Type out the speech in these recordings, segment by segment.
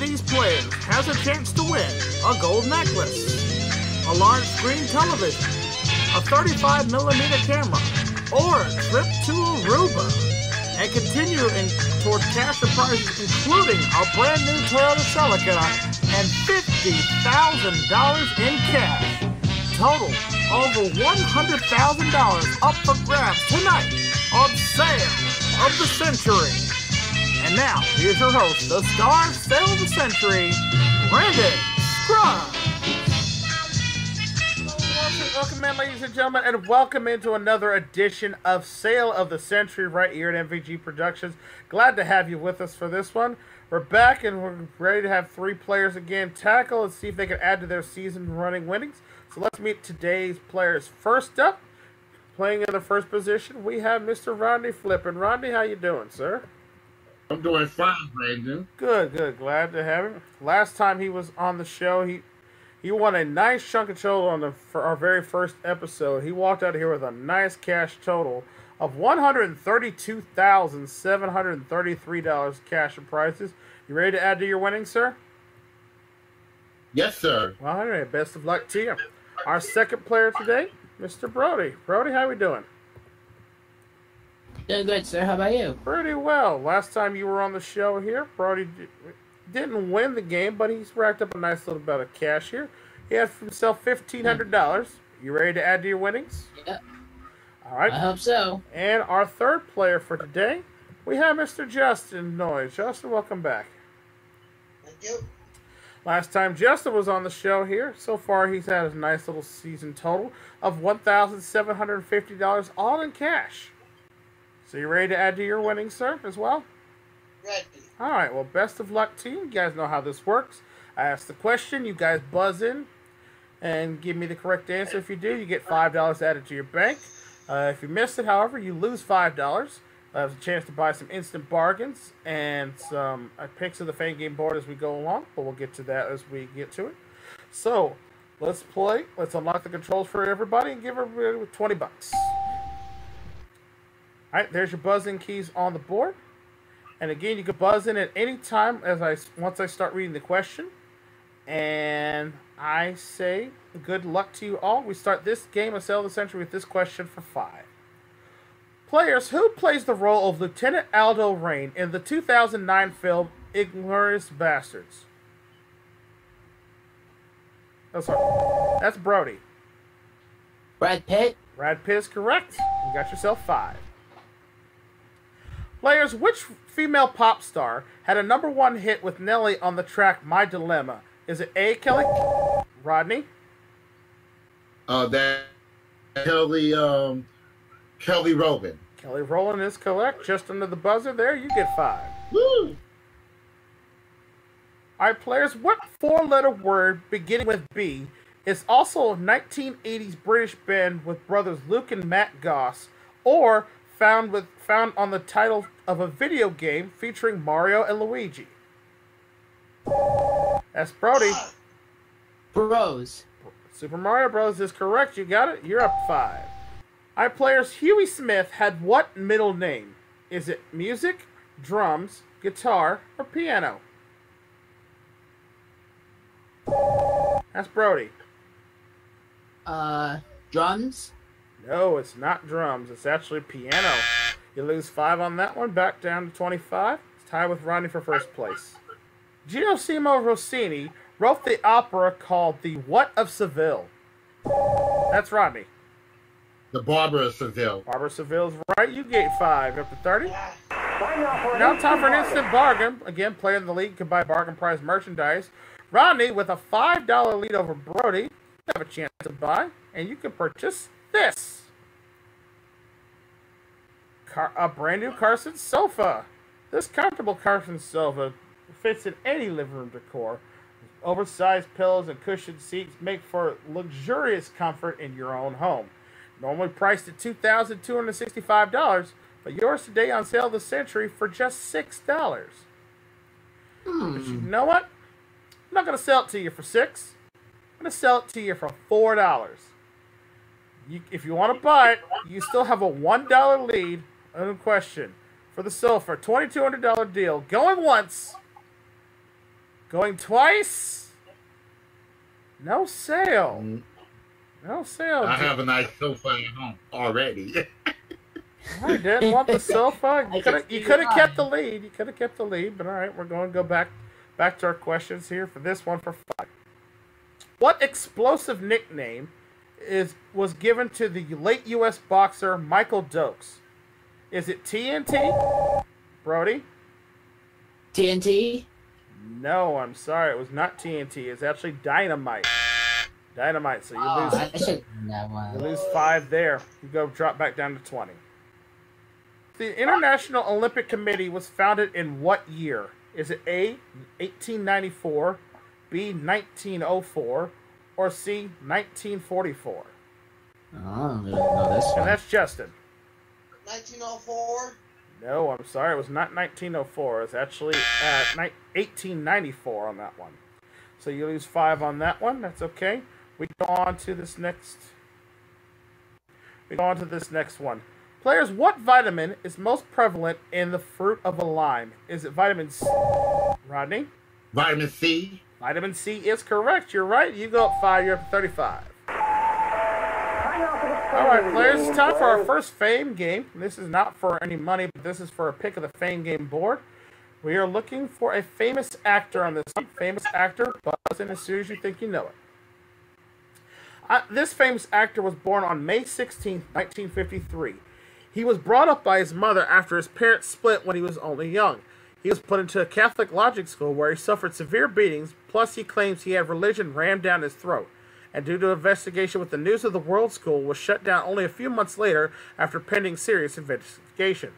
these players has a chance to win a gold necklace, a large screen television, a 35 millimeter camera, or a trip to Aruba, and continue in towards cash prizes, including a brand new Toyota Celica and $50,000 in cash. Total over $100,000 up for grabs tonight on Sale of the Century. And now, here's your host, the star Sale of the Century, Brandon Scruggs. Welcome, in, ladies and gentlemen, and welcome into another edition of Sale of the Century right here at MVG Productions. Glad to have you with us for this one. We're back and we're ready to have three players again tackle and see if they can add to their season running winnings. So let's meet today's players. First up, playing in the first position, we have Mr. Rodney Flippin. Rodney, how you doing, sir? I'm doing fine, Brandon. Good, good. Glad to have him. Last time he was on the show, he he won a nice chunk of total on the for our very first episode. He walked out of here with a nice cash total of one hundred thirty-two thousand seven hundred thirty-three dollars cash and prizes. You ready to add to your winnings, sir? Yes, sir. Well, all right. Best of luck to you. Our second player today, Mr. Brody. Brody, how are we doing? Doing good, sir. How about you? Pretty well. Last time you were on the show here, Brody didn't win the game, but he's racked up a nice little bit of cash here. He had himself fifteen hundred dollars. Hmm. You ready to add to your winnings? Yep. All right. I hope so. And our third player for today, we have Mr. Justin Noyes. Justin, welcome back. Thank you. Last time Justin was on the show here, so far he's had a nice little season total of one thousand seven hundred fifty dollars, all in cash. So you ready to add to your winnings, sir, as well? Ready. All right. Well, best of luck to you. You guys know how this works. I ask the question, you guys buzz in, and give me the correct answer. If you do, you get five dollars added to your bank. Uh, if you miss it, however, you lose five dollars. Uh, have a chance to buy some instant bargains and some uh, picks of the fan game board as we go along, but we'll get to that as we get to it. So, let's play. Let's unlock the controls for everybody and give everybody 20 bucks. All right, there's your buzzing keys on the board. And again, you can buzz in at any time as I once I start reading the question. And I say good luck to you all. We start this game of Sale of the Century with this question for five. Players, who plays the role of Lieutenant Aldo Raine in the 2009 film Inglourious Basterds? Oh, sorry. That's Brody. Brad Pitt. Brad Pitt is correct. You got yourself five. Players, which female pop star had a number one hit with Nelly on the track My Dilemma? Is it A. Kelly Rodney? Uh, that Kelly, um, Kelly Rowland. Kelly Rowland is correct. Just under the buzzer there, you get five. Woo! All right, players, what four letter word beginning with B is also a 1980s British band with brothers Luke and Matt Goss, or found with found on the title of a video game featuring Mario and Luigi? That's Brody. Bros. Super Mario Bros. is correct. You got it. You're up five. Right, players. Huey Smith had what middle name? Is it music, drums, guitar, or piano? That's Brody. Uh, drums. No, it's not drums. It's actually piano. You lose five on that one. Back down to 25. It's tied with Rodney for first place. Giacomo Rossini wrote the opera called The What of Seville. That's Rodney. The Barber of Seville. Barbara Seville's right. You get five. Up to 30. Now time for an instant bargain. Again, player in the league can buy bargain price merchandise. Rodney, with a $5 lead over Brody, you have a chance to buy, and you can purchase this. Car- a brand new Carson sofa. This comfortable Carson sofa fits in any living room decor. Oversized pillows and cushioned seats make for luxurious comfort in your own home. Normally priced at $2,265, but yours today on sale this century for just $6. Hmm. But you know what? I'm not going to sell it to you for 6 I'm going to sell it to you for $4. You, if you want to buy it, you still have a $1 lead on question for the sofa. $2,200 deal. Going once. Going twice. No sale. Mm, No sale. I have a nice sofa at home already. I didn't want the sofa. You could see you could have kept the lead. You could have kept the lead, but all right, we're going to go back back to our questions here for this one for five. What explosive nickname is was given to the late U.S. boxer Michael Dokes? Is it TNT, Brody? TNT. No, I'm sorry, it was not TNT. It's actually Dynamite. Dynamite. So you Oh, lose I should know You lose five there. You go drop back down to 20. The International Olympic Committee was founded in what year? Is it A, 1894, B, 1904, or C, 1944? Oh, I don't really know this And one. that's Justin. 1904. No, I'm sorry, it was not 1904. It's actually uh, ni- 1894 on that one. So you lose five on that one. That's okay. We go on to this next. We go on to this next one. Players, what vitamin is most prevalent in the fruit of a lime? Is it vitamin C? Rodney? Vitamin C. Vitamin C is correct. You're right. You go up five. You're up to 35. All right, players, it's time for our first fame game. This is not for any money, but this is for a pick of the fame game board. We are looking for a famous actor on this. Famous actor, buzz in as soon as you think you know it. This famous actor was born on May 16, 1953. He was brought up by his mother after his parents split when he was only young. He was put into a Catholic logic school where he suffered severe beatings, plus he claims he had religion rammed down his throat. And due to investigation with the News of the World School was shut down only a few months later after pending serious investigation.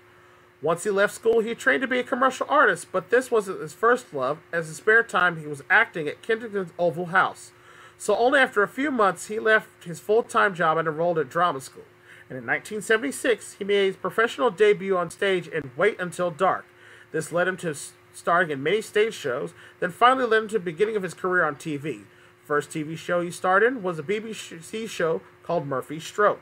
Once he left school, he trained to be a commercial artist, but this wasn't his first love. As his spare time, he was acting at Kensington's Oval House. So only after a few months, he left his full-time job and enrolled at drama school. And in 1976, he made his professional debut on stage in Wait Until Dark. This led him to starring in many stage shows, then finally led him to the beginning of his career on TV. First TV show he starred in was a BBC show called Murphy's Stroke.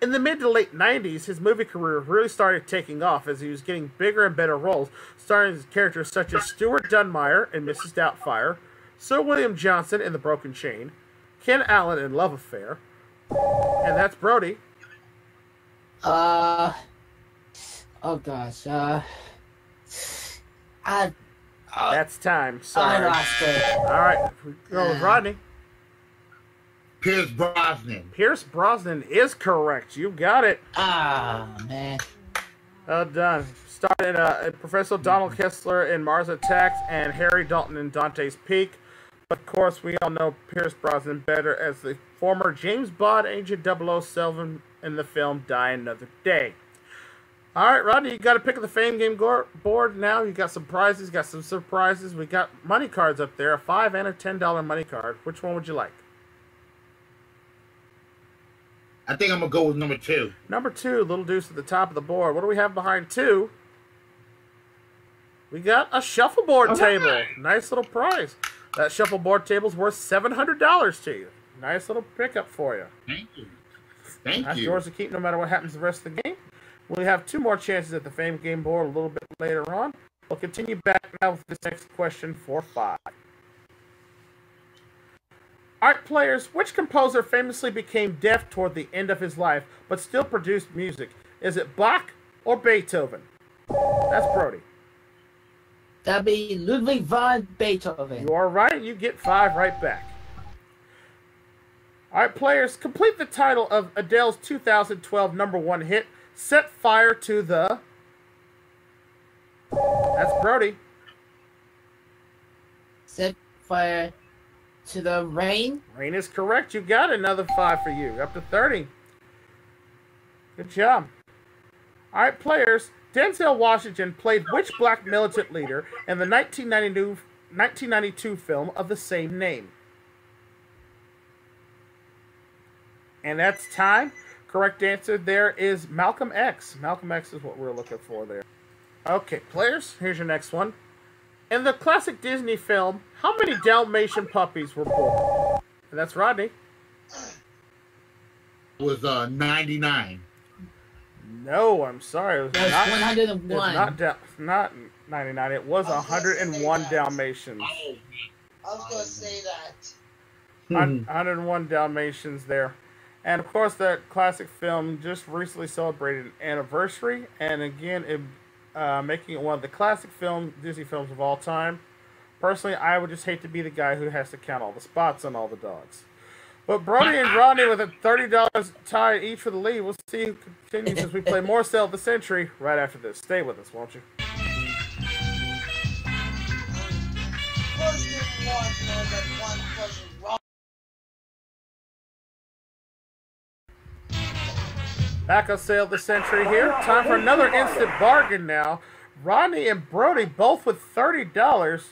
In the mid to late 90s, his movie career really started taking off as he was getting bigger and better roles, starring characters such as Stuart Dunmeyer in Mrs. Doubtfire, Sir William Johnson in The Broken Chain, Ken Allen in Love Affair, and that's Brody. Uh. Oh gosh. Uh. I. Uh, That's time. I lost it. All right, we go with Rodney. Pierce Brosnan. Pierce Brosnan is correct. You got it. Ah man. Well done. Started uh, Professor Donald Kessler in Mars Attacks and Harry Dalton in Dante's Peak. Of course, we all know Pierce Brosnan better as the former James Bond agent 007 in the film Die Another Day. All right, Rodney, you got to pick of the fame game board now. You got some prizes, got some surprises. We got money cards up there, a five and a ten dollar money card. Which one would you like? I think I'm gonna go with number two. Number two, Little Deuce at the top of the board. What do we have behind two? We got a shuffleboard table. Nice little prize. That shuffleboard table's worth seven hundred dollars to you. Nice little pickup for you. Thank you. Thank That's you. That's yours to keep no matter what happens the rest of the game. We have two more chances at the fame game board a little bit later on. We'll continue back now with this next question for five. Art players, which composer famously became deaf toward the end of his life but still produced music? Is it Bach or Beethoven? That's Brody. That'd be Ludwig von Beethoven. You are right. You get five right back. All right, players, complete the title of Adele's 2012 number one hit, Set Fire to the. That's Brody. Set fire to the rain. Rain is correct. You got another five for you. Up to 30. Good job. All right, players. Denzel Washington played which black militant leader in the 1992, 1992 film of the same name? And that's time. Correct answer there is Malcolm X. Malcolm X is what we're looking for there. Okay, players, here's your next one. In the classic Disney film, how many Dalmatian puppies were born? And that's Rodney. It was uh 99. No, I'm sorry. It was That's not, it was 101. not, Dal- not ninety nine. It was I was 101. Dalmatians. Oh, I was gonna say that. 101 Dalmatians there. And of course, that classic film just recently celebrated an anniversary, and again, it, uh, making it one of the classic film Disney films of all time. Personally, I would just hate to be the guy who has to count all the spots on all the dogs. But Brody and Rodney with a thirty dollars tie each for the lead. We'll see who continues as we play more Sale of the Century right after this. Stay with us, won't you? First Back on sale the century here. Time for another instant bargain now. Rodney and Brody both with thirty dollars.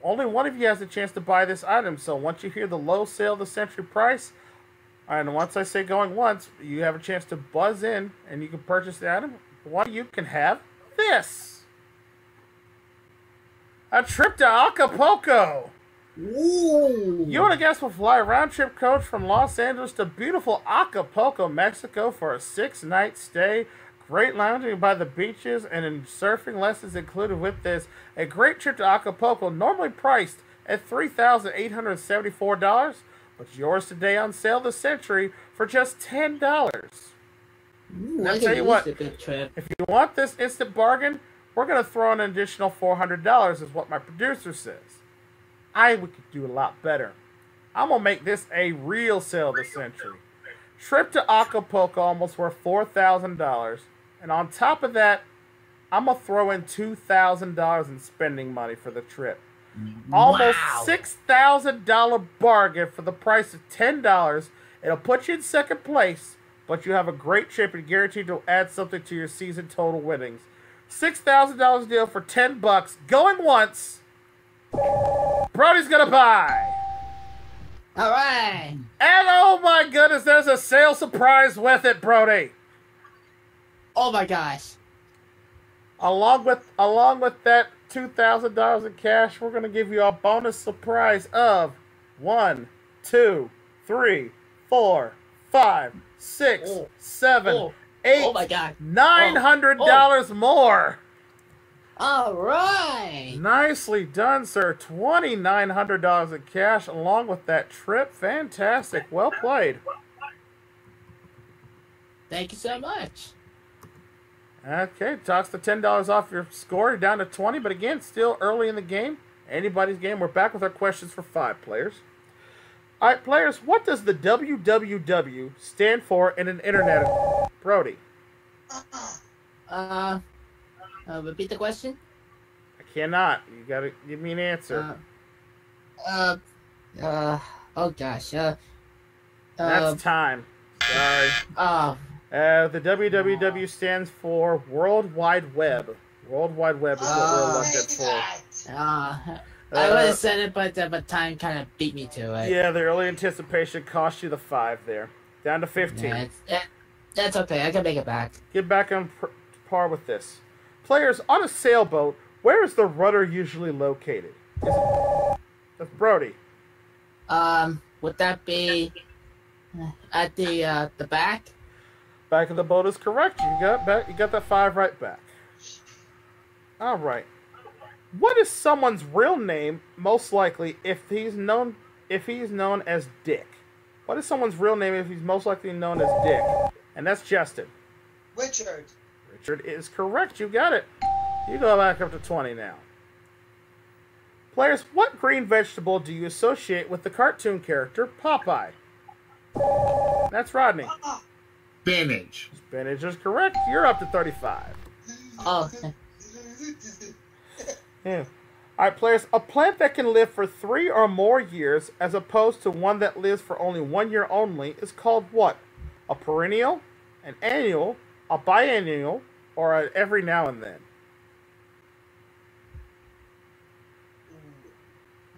Only one of you has a chance to buy this item. So once you hear the low sale the century price, and once I say going once, you have a chance to buzz in and you can purchase the item. One you can have this. A trip to Acapulco. Ooh. You and a guest will fly a round trip coach from Los Angeles to beautiful Acapulco, Mexico for a six night stay. Great lounging by the beaches and in surfing lessons included with this. A great trip to Acapulco, normally priced at $3,874, but yours today on sale this century for just $10. I'll tell you what. a good trip. If you want this instant bargain, we're going to throw in an additional $400, is what my producer says. I we could do a lot better. I'm to make this a real sale of the century. Trip to Acapulco almost worth $4,000. And on top of that, I'm to throw in $2,000 in spending money for the trip. Almost Wow. $6,000 bargain for the price of $10. It'll put you in second place, but you have a great trip and guaranteed to add something to your season total winnings. $6,000 deal for 10 bucks. Going once. Brody's gonna buy. All right. And oh my goodness, there's a sale surprise with it, Brody. Oh my gosh. Along with along with that two thousand dollars in cash, we're gonna give you a bonus surprise of one, two, three, four, five, six, Oh. seven, Oh. oh eight, Oh my god. nine hundred dollars oh. more. All right. Nicely done, sir. Twenty nine hundred dollars in cash, along with that trip. Fantastic. Well played. Thank you so much. Okay, talks the ten dollars off your score. You're down to twenty, but again, still early in the game. Anybody's game. We're back with our questions for five players. All right, players. What does the WWW stand for in an internet? Brody, Uh, uh repeat the question. I cannot. You gotta give me an answer. Uh, uh, uh oh gosh. Uh, uh, That's time. Sorry. oh, Uh, the WWW stands for World Wide Web. World Wide Web is what we're Oh, looking say for. that. uh, I Uh, would have said it, but uh, but time kind of beat me to it. Yeah, the early anticipation cost you the five there. Down to 15. Yeah, it's, that, that's okay. I can make it back. Get back on par with this. Players on a sailboat, where is the rudder usually located? Is it- That's Brody. Um, would that be uh, at the uh the back? Back of the boat is correct. You got back. You got that five right back. All right. What is someone's real name most likely if he's known if he's known as Dick? What is someone's real name if he's most likely known as Dick? And that's Justin. Richard. Richard is correct. You got it. You go back up to 20 now. Players, what green vegetable do you associate with the cartoon character Popeye? That's Rodney. Spinach. Spinach is correct. You're up to 35. Oh, Yeah. All right, players. A plant that can live for three or more years, as opposed to one that lives for only one year only, is called what? A perennial, an annual, a biennial, or a every now and then?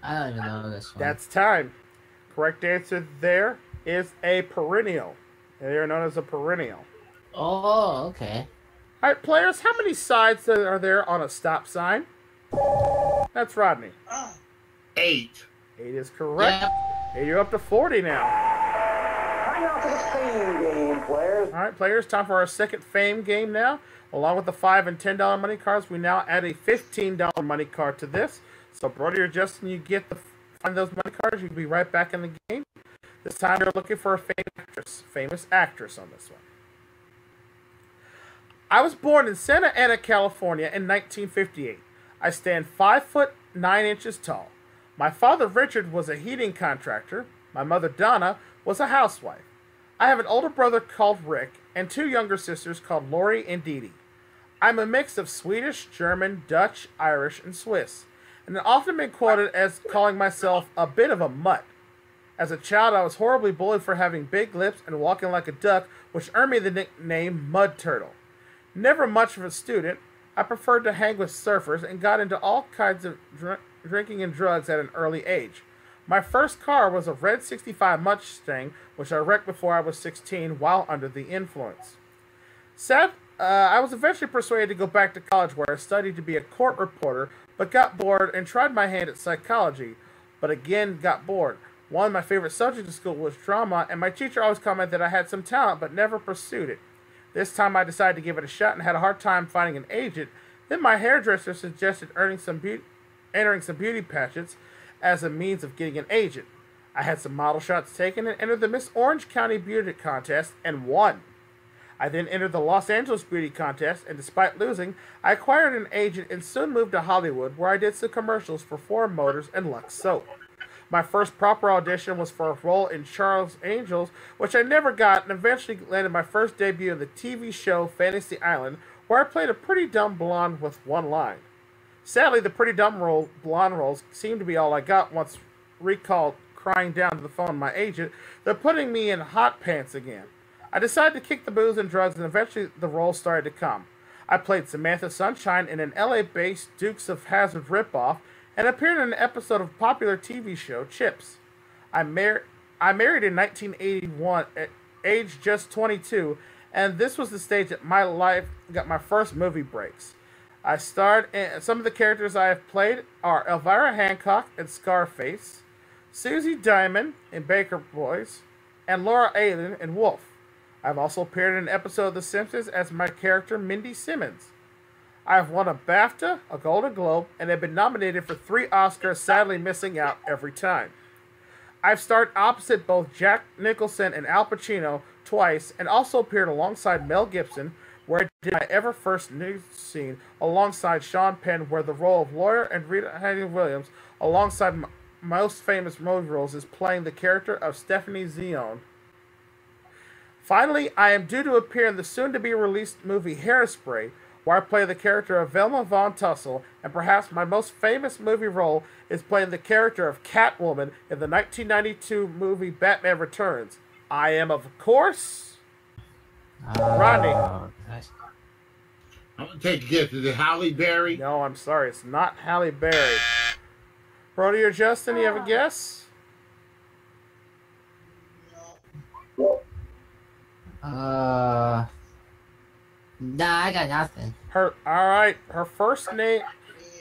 I don't even know this one. That's time. Correct answer there is a perennial. They are known as a perennial. Oh, okay. All right, players. How many sides are there on a stop sign? That's Rodney. ah. Eight. Eight is correct. Yep. Hey, you're up to 40 now. For the fame game, players. All right, players, time for our second fame game now. Along with the five and ten dollar money cards, we now add a fifteen dollar money card to this. So, Brody or Justin, you get the find those money cards. You'll be right back in the game. This time, you're looking for a famous actress, famous actress on this one. I was born in Santa Ana, California in 1958. I stand 5 foot 9 inches tall. My father, Richard, was a heating contractor. My mother, Donna, was a housewife. I have an older brother called Rick and two younger sisters called Lori and Dee Dee. I'm a mix of Swedish, German, Dutch, Irish, and Swiss, and have often been quoted as calling myself a bit of a mutt. As a child, I was horribly bullied for having big lips and walking like a duck, which earned me the nickname Mud Turtle. Never much of a student, I preferred to hang with surfers and got into all kinds of dr- drinking and drugs at an early age. My first car was a red 65 Mustang, which I wrecked before I was 16 while under the influence. Sad, uh, I was eventually persuaded to go back to college where I studied to be a court reporter, but got bored and tried my hand at psychology, but again got bored. One of my favorite subjects in school was drama, and my teacher always commented that I had some talent but never pursued it. This time I decided to give it a shot and had a hard time finding an agent. Then my hairdresser suggested earning some entering some beauty pageants as a means of getting an agent. I had some model shots taken and entered the Miss Orange County Beauty Contest and won. I then entered the Los Angeles Beauty Contest, and despite losing, I acquired an agent and soon moved to Hollywood, where I did some commercials for Ford Motors and Lux Soap. My first proper audition was for a role in Charles Angels, which I never got, and eventually landed my first debut in the TV show Fantasy Island, where I played a pretty dumb blonde with one line. Sadly, the pretty dumb role, blonde roles seemed to be all I got once recalled crying down to the phone my agent, they're putting me in hot pants again. I decided to kick the booze and drugs, and eventually the roles started to come. I played Samantha Sunshine in an LA based Dukes of Hazzard ripoff and appeared in an episode of popular TV show Chips. I, mar- I married in 1981 at age just 22, and this was the stage that my life got my first movie breaks. I starred in some of the characters I have played are Elvira Hancock in Scarface, Susie Diamond in Baker Boys, and Laura Allen in Wolf. I've also appeared in an episode of The Simpsons as my character Mindy Simmons. I have won a BAFTA, a Golden Globe, and have been nominated for three Oscars, sadly missing out every time. I've starred opposite both Jack Nicholson and Al Pacino twice, and also appeared alongside Mel Gibson, where I did my ever first news scene alongside Sean Penn, where the role of lawyer and Rita Henry Williams, alongside my most famous movie roles, is playing the character of Stephanie Zion. Finally, I am due to appear in the soon to be released movie Hairspray, where I play the character of Velma Von Tussle, and perhaps my most famous movie role is playing the character of Catwoman in the 1992 movie Batman Returns. I am, of course, Rodney. Oh, gosh. I'm gonna take a guess. Is it Holly Berry? No, I'm sorry, it's not Halle Berry. Brody or Justin, you have a guess? No. Uh, nah, I got nothing. Her, all right. Her first name.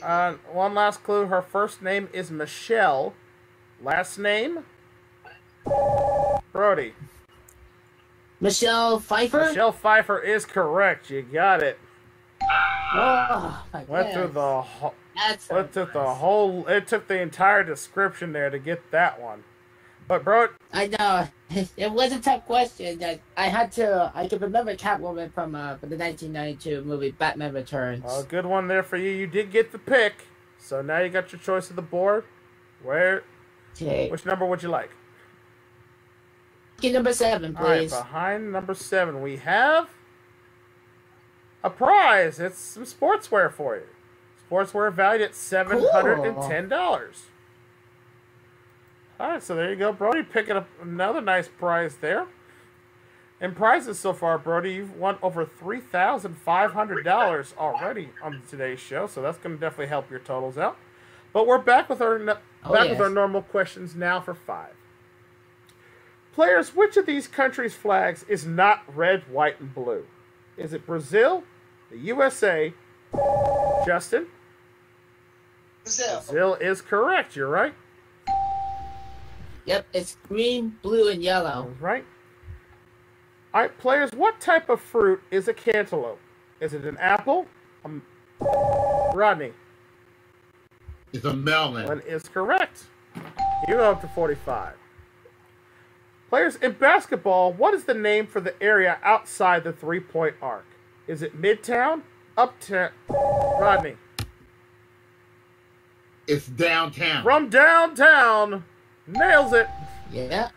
Uh, one last clue. Her first name is Michelle. Last name. Brody. Michelle Pfeiffer. Michelle Pfeiffer is correct. You got it. Oh, my Went through the whole. That's It took the whole. It took the entire description there to get that one. But bro, I know it was a tough question. That I had to. I could remember Catwoman from uh from the 1992 movie Batman Returns. a good one there for you. You did get the pick. So now you got your choice of the board. Where? Okay, Which number would you like? Key number seven, please. All right, behind number seven, we have a prize. It's some sportswear for you. Sportswear valued at seven hundred and ten dollars. All right, so there you go, Brody, picking up another nice prize there. In prizes so far, Brody, you've won over three thousand five hundred dollars already on today's show, so that's going to definitely help your totals out. But we're back with our Oh, back with our normal questions now for five. Players, which of these countries' flags is not red, white, and blue? Is it Brazil, the USA, Justin? Brazil. Brazil is correct. You're right. Yep, it's green, blue, and yellow. right. All right, players, what type of fruit is a cantaloupe? Is it an apple? Um, Rodney, It's a melon. one is correct. You go up to 45. Players, in basketball, what is the name for the area outside the three point arc? Is it Midtown? Uptown? Rodney. It's downtown. From downtown. Nails it. Yeah.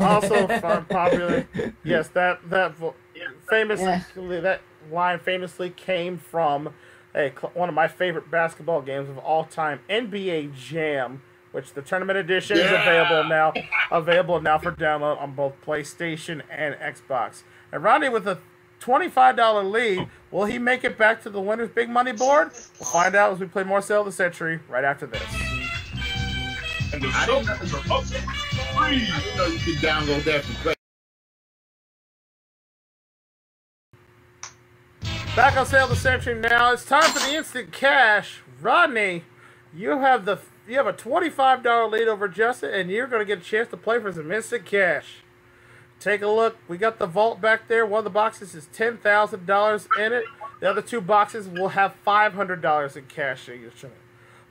Also fun, popular. Yes, that that vo- famous Yeah. that line famously came from a cl- one of my favorite basketball games of all time, NBA Jam, which the tournament edition is available now available now for download on both PlayStation and Xbox. And Rodney with a twenty-five dollar lead, will he make it back to the winners' big money board? We'll find out as we play more Sale of the Century right after this. And the I didn't know- Celtics are up. I didn't know you could download that from Play. Back on sale of the century now. It's time for the instant cash. Rodney, you have the you have a twenty-five dollar lead over Justin, and you're going to get a chance to play for some instant cash. Take a look. We got the vault back there. One of the boxes is ten thousand dollars in it. The other two boxes will have five hundred dollars in cash in each.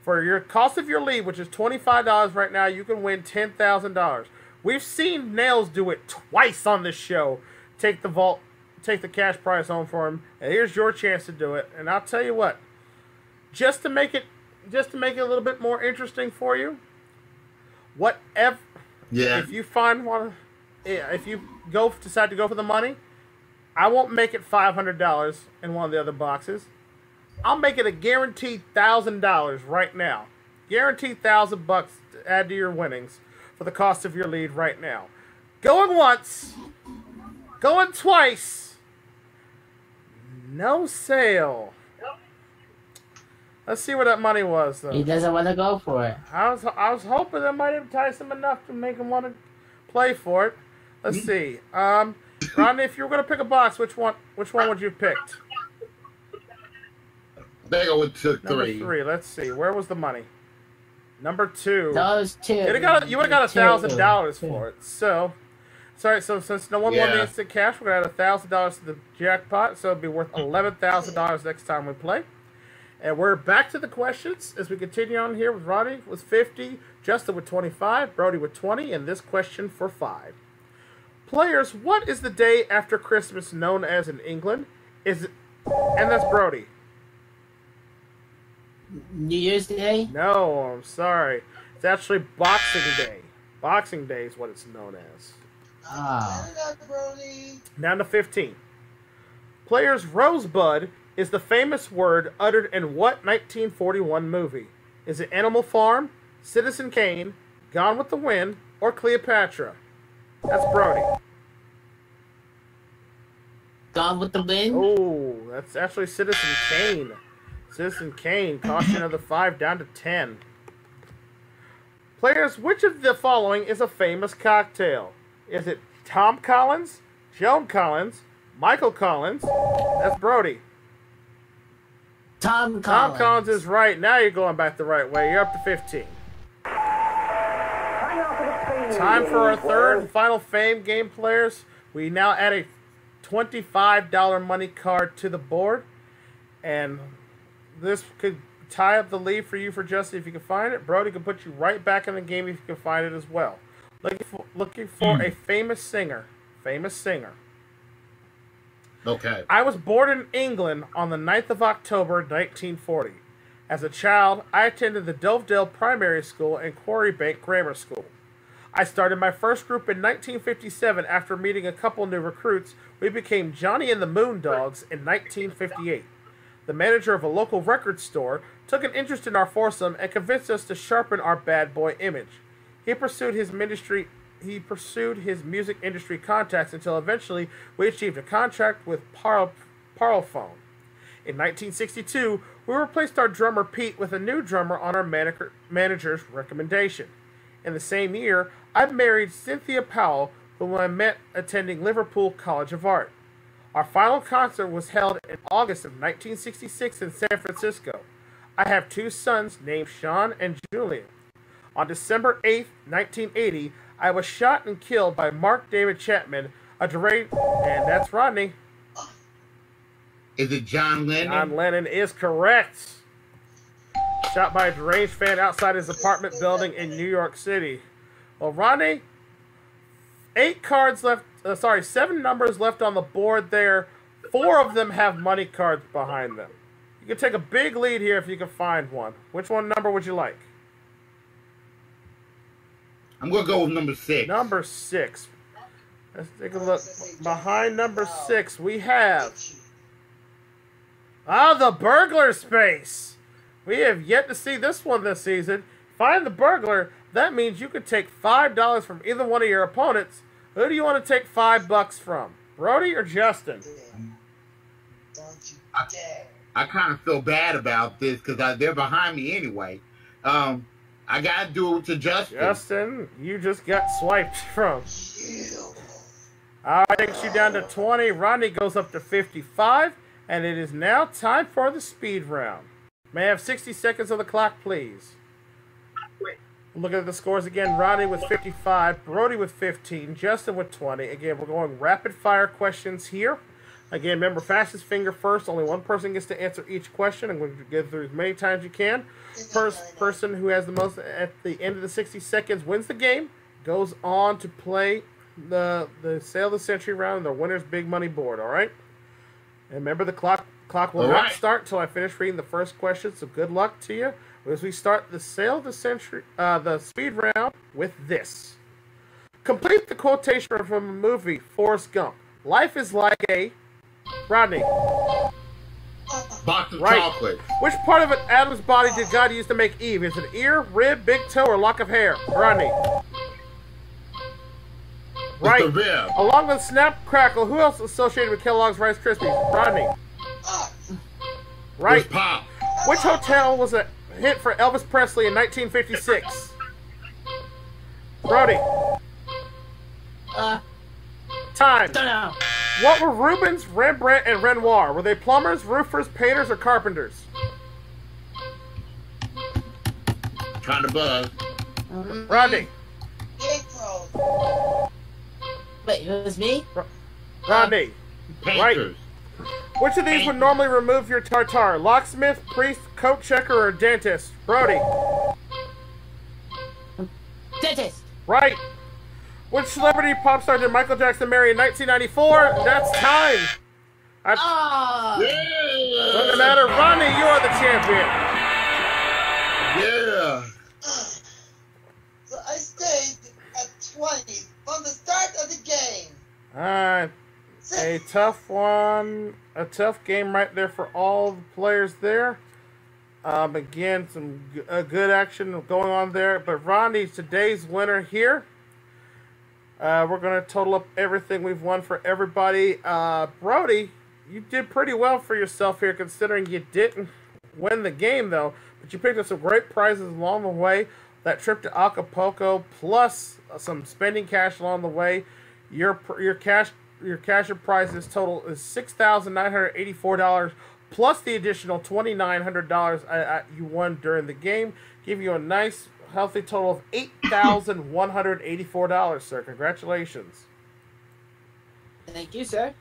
For your cost of your lead, which is twenty-five dollars right now, you can win ten thousand dollars. We've seen Nails do it twice on this show. Take the vault, take the cash prize home for him, and here's your chance to do it. And I'll tell you what, just to make it, just to make it a little bit more interesting for you, whatever Yeah. if you find one, yeah, if you go decide to go for the money, I won't make it five hundred dollars in one of the other boxes. I'll make it a guaranteed thousand dollars right now. Guaranteed thousand bucks to add to your winnings for the cost of your lead right now. Going once, going twice. No sale. Let's see what that money was though. He doesn't want to go for it. I was I was hoping that might entice him enough to make him want to play for it. Let's see. Um, Rodney, if you were gonna pick a box, which one which one would you have picked? They go with took Number three. three. Let's see. Where was the money? Number two. Those two. You'd have got a, you would have got a thousand dollars for it. So, sorry. So since no one won the Yeah. instant cash, we're gonna add a thousand dollars to the jackpot. So it'd be worth eleven thousand dollars next time we play. And we're back to the questions as we continue on here with Rodney with fifty, Justin with twenty-five, Brody with twenty, and this question for five. Players, what is the day after Christmas known as in England? Is it, and that's Brody. New Year's Day. No, I'm sorry. It's actually Boxing Day. Boxing Day is what it's known as. Ah. Turn it up, Brody. Down to 15. Players Rosebud is the famous word uttered in what 1941 movie? Is it Animal Farm, Citizen Kane, Gone with the Wind, or Cleopatra? That's Brody. Gone with the Wind. Oh, that's actually Citizen Kane. Citizen Kane, cost you another five down to ten. Players, which of the following is a famous cocktail? Is it Tom Collins, Joan Collins, Michael Collins? That's Brody. Tom Collins. Tom Collins is right. Now you're going back the right way. You're up to 15. Time for the fame Time for our third and final fame game, players. We now add a $25 money card to the board. And this could tie up the lead for you for Justin if you can find it. Brody can put you right back in the game if you can find it as well. Looking for, looking for hmm. a famous singer. Famous singer. Okay. I was born in England on the 9th of October 1940. As a child, I attended the Dovedale Primary School and Quarry Bank Grammar School. I started my first group in 1957 after meeting a couple new recruits. We became Johnny and the Moondogs in 1958. The manager of a local record store took an interest in our foursome and convinced us to sharpen our bad boy image. He pursued his ministry he pursued his music industry contacts until eventually we achieved a contract with Parl- Parlophone. In 1962, we replaced our drummer Pete with a new drummer on our manager- manager's recommendation. In the same year, I married Cynthia Powell, whom I met attending Liverpool College of Art. Our final concert was held in August of 1966 in San Francisco. I have two sons named Sean and Julian. On December 8th, 1980, I was shot and killed by Mark David Chapman, a deranged, and that's Rodney. Is it John Lennon? John Lennon is correct. Shot by a deranged fan outside his apartment building in New York City. Well, Rodney, eight cards left. Uh, sorry, seven numbers left on the board there. Four of them have money cards behind them. You can take a big lead here if you can find one. Which one number would you like? I'm gonna go with number six. Number six. Let's take a look. Behind number six, we have ah the burglar space. We have yet to see this one this season. Find the burglar. That means you could take five dollars from either one of your opponents. Who do you want to take five bucks from, Brody or Justin? Don't you I- I kind of feel bad about this because they're behind me anyway. Um, I gotta do it to Justin. Justin, you just got swiped from. You. All right, takes you down to 20. Rodney goes up to 55. And it is now time for the speed round. May I have 60 seconds on the clock, please? Looking at the scores again, Rodney with 55, Brody with 15, Justin with 20. Again, we're going rapid fire questions here. Again, remember, fastest finger first. Only one person gets to answer each question. I'm going to get through as many times as you can. First person who has the most at the end of the 60 seconds wins the game. Goes on to play the the sale of the century round, and the winner's big money board. All right. And remember, the clock clock will All not right. start until I finish reading the first question. So good luck to you as we start the sale of the century, uh, the speed round with this. Complete the quotation from a movie, Forrest Gump. Life is like a Rodney. Box of Right. chocolate. Which part of an Adam's body did God use to make Eve? Is it ear, rib, big toe, or lock of hair? Rodney. Right. The rib. Along with Snap Crackle, who else is associated with Kellogg's Rice Krispies? Rodney. Right. It's pop. Which hotel was a hit for Elvis Presley in 1956? Brody. Uh, Time. don't know. What were Rubens, Rembrandt, and Renoir? Were they plumbers, roofers, painters, or carpenters? Trying to buzz. Rodney. Wait, it was me? Rodney. Painters. Which of these would normally remove your tartar? Locksmith, priest, coat checker, or dentist? Brody. Dentist. Right. Which celebrity pop star did Michael Jackson marry in 1994? That's time. That's, Oh, Yeah. doesn't matter. Rodney, you are the champion. Yeah. So I stayed at 20 from the start of the game. Uh, a tough one. A tough game right there for all the players there. Um, again, some g- uh, good action going on there. But Rodney's today's winner here. Uh, we're going to total up everything we've won for everybody. Uh, Brody, you did pretty well for yourself here, considering you didn't win the game, though. But you picked up some great prizes along the way. That trip to Acapulco, plus uh, some spending cash along the way. Your your cash your cash prizes total is six thousand nine hundred eighty four dollars plus the additional twenty nine hundred dollars you won during the game. Give you a nice healthy total of eight thousand one hundred eighty four dollars, sir. Congratulations. thank you, sir.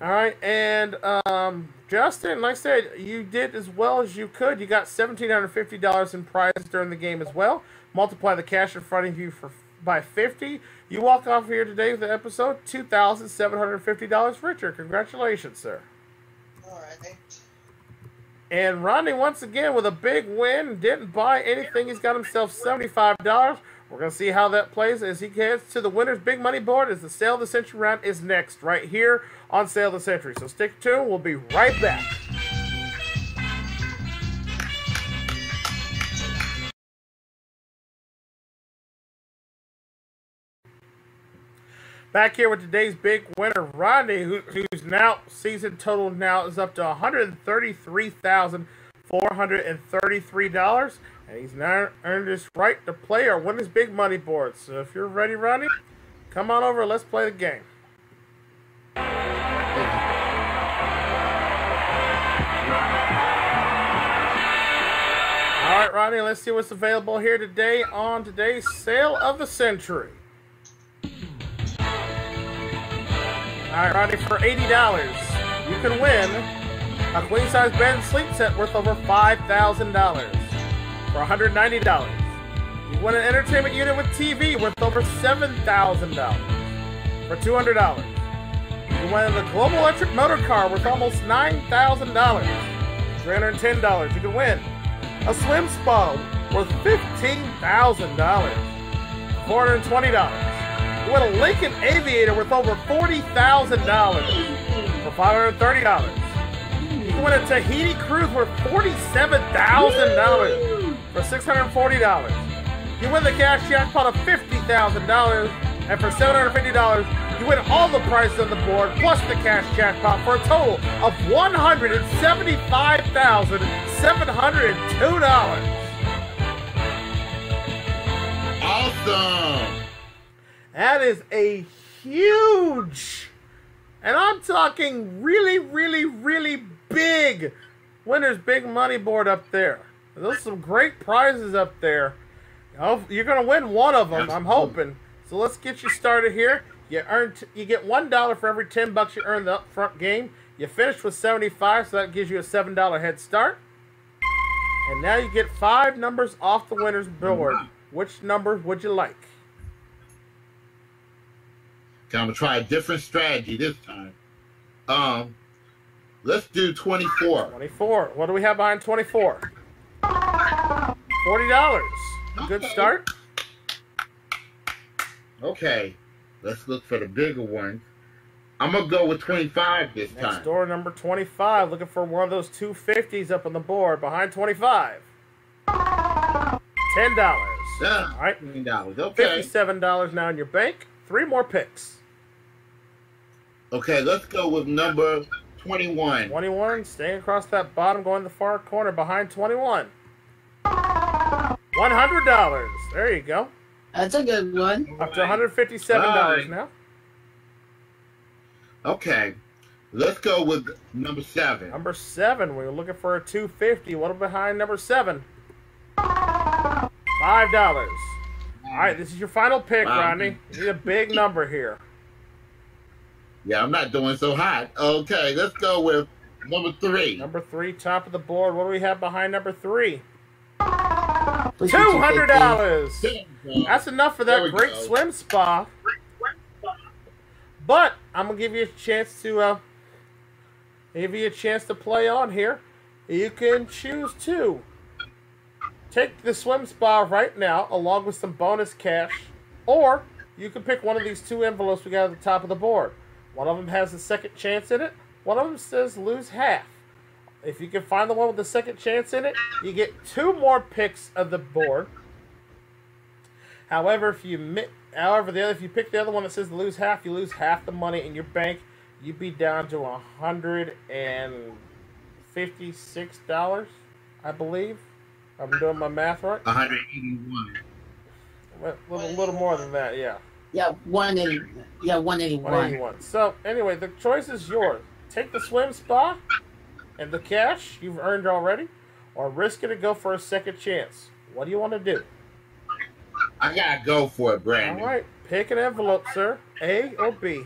All right, and um, Justin, like I said, you did as well as you could. You got seventeen hundred fifty dollars in prizes during the game as well. Multiply the cash in front of you for by fifty. You walk off here today with the episode two thousand seven hundred fifty dollars richer. Congratulations, sir. And Rodney once again with a big win. Didn't buy anything. He's got himself seventy-five dollars. We're gonna see how that plays as he gets to the winner's big money board. As the sale of the century round is next, right here on Sale of the Century. So stick tuned. We'll be right back. Back here with today's big winner, Rodney, who, whose now season total now is up to one hundred thirty-three thousand four hundred and thirty-three dollars, and he's now earned his right to play or win his big money board. So if you're ready, Rodney, come on over. Let's play the game. All right, Rodney, let's see what's available here today on today's Sale of the Century. All right, Rodney, for $80, you can win a queen size bed and sleep set worth over $5,000. For $190, you win an entertainment unit with TV worth over $7,000. For $200, you win the Global Electric Motor Car worth almost $9,000. $310, you can win a swim spa worth $15,000. $420. You win a Lincoln Aviator worth over $40,000. For $530. You can win a Tahiti cruise worth $47,000. For $640. You win the cash jackpot of $50,000. And for $750, you win all the prizes on the board plus the cash jackpot for a total of $175,702. Awesome. That is a huge, and I'm talking really, really, really big winners big money board up there. Those are some great prizes up there. Oh, You're gonna win one of them. I'm hoping. So let's get you started here. You earn, t- you get one dollar for every ten bucks you earn the upfront game. You finished with seventy-five, so that gives you a seven dollar head start. And now you get five numbers off the winner's board. Which number would you like? Okay, I'm gonna try a different strategy this time. Um, let's do 24. 24. What do we have behind 24? $40. A good start. Okay, let's look for the bigger ones. I'm gonna go with 25 this Next time. door, number 25. Looking for one of those 250s up on the board behind 25. $10. Yeah, All right. $15. Okay. $57 now in your bank. Three more picks. Okay, let's go with number 21. 21, staying across that bottom, going to the far corner behind 21. $100. There you go. That's a good one. Up to $157 Right. now. Okay, let's go with number seven. Number seven, we were looking for a 250. What behind number seven? Five dollars. All right, this is your final pick, Wow. Rodney. You need a big number here. Yeah, I'm not doing so hot. Okay, let's go with number three. Number three, top of the board. What do we have behind number three? Push it Two to hundred 50. dollars. That's enough for that great go. swim spa. But I'm gonna give you a chance to uh, give you a chance to play on here. You can choose to take the swim spa right now, along with some bonus cash, or you can pick one of these two envelopes we got at the top of the board. One of them has a second chance in it. One of them says lose half. If you can find the one with the second chance in it, you get two more picks of the board. However, if you however the other if you pick the other one that says lose half, you lose half the money in your bank. You'd be down to a hundred and fifty-six dollars, I believe. I'm doing my math right. 181. A little, little more than that, yeah. Yeah, one eighty. Yeah, one eighty one. 181. So anyway, the choice is yours. Take the swim spa and the cash you've earned already, or risk it and go for a second chance. What do you want to do? I gotta go for it, All Brandon. right, pick an envelope, sir. A or B.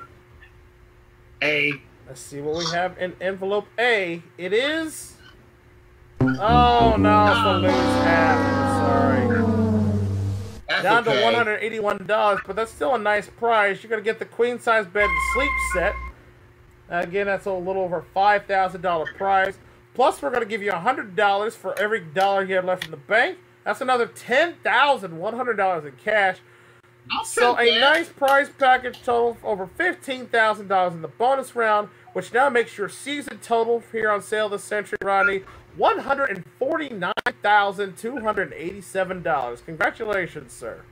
A. Let's see what we have in envelope A. It is. Oh no, it's the lose half. Sorry. That's Down to one hundred eighty-one dollars, but that's still a nice prize. You're gonna get the queen size bed and sleep set. Again, that's a little over five thousand dollar prize. Plus, we're gonna give you hundred dollars for every dollar you have left in the bank. That's another ten thousand one hundred dollars in cash. I'll So a that. nice prize package total of over fifteen thousand dollars in the bonus round, which now makes your season total here on sale this century, Rodney, one hundred and forty-nine thousand two hundred eighty-seven dollars. Congratulations, sir.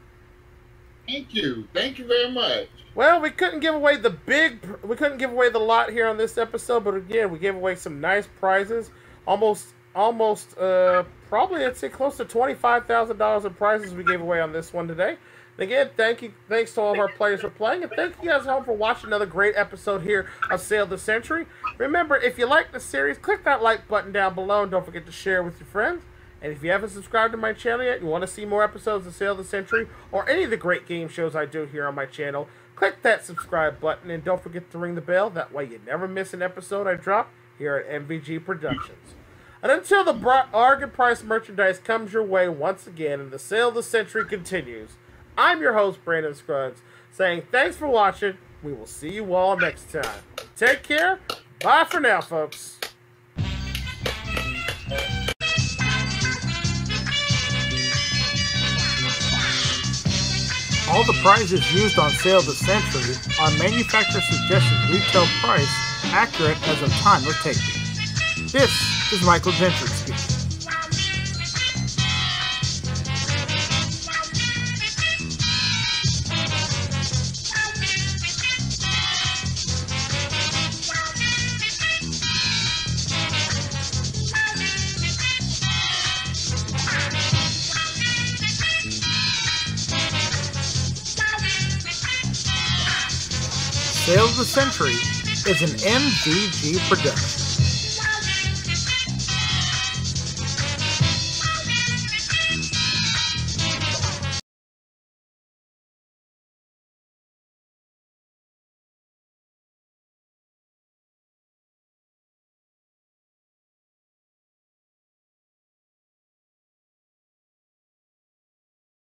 Thank you. Thank you very much. Well, we couldn't give away the big, we couldn't give away the lot here on this episode, but again, we gave away some nice prizes, almost, almost, uh, probably I'd say close to twenty-five thousand dollars in prizes we gave away on this one today. And again, thank you, thanks to all of our players for playing, and thank you guys at home for watching another great episode here of Sale of the Century. Remember, if you like the series, click that like button down below, and don't forget to share with your friends. And if you haven't subscribed to my channel yet and you want to see more episodes of Sale of the Century or any of the great game shows I do here on my channel, click that subscribe button and don't forget to ring the bell. That way you never miss an episode I drop here at MVG Productions. And until the bargain price merchandise comes your way once again and the Sale of the Century continues, I'm your host, Brandon Scruggs, saying thanks for watching. We will see you all next time. Take care. Bye for now, folks. All the prizes used on sale this century are manufacturer suggested retail price accurate as of time of taping. This is Michael Gentry speaking. Of the Century is an MVG production.